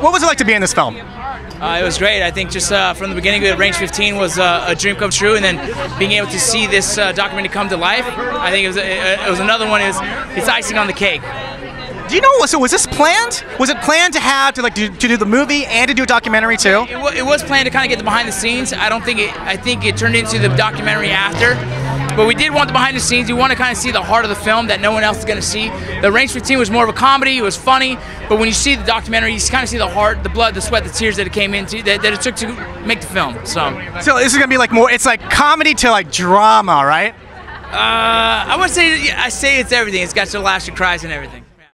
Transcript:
What was it like to be in this film? Uh, it was great. I think just uh, from the beginning, of Range 15 was uh, a dream come true, and then being able to see this uh, documentary come to life, I think it was it, was another one. Is it's icing on the cake. Do you know? So was this planned? Was it planned to have to like do, to do the movie and to do a documentary too? It, it, it was planned to kind of get the behind the scenes. I don't think it. I think it turned into the documentary after. But we did want the behind the scenes. We want to kind of see the heart of the film that no one else is going to see. The Range 15 was more of a comedy. It was funny. But when you see the documentary, you kind of see the heart, the blood, the sweat, the tears that it came into, that, that it took to make the film. So. So this is going to be like more. It's like comedy to like drama, right? Uh, I would say I say it's everything. It's got your laughs, your cries, and everything.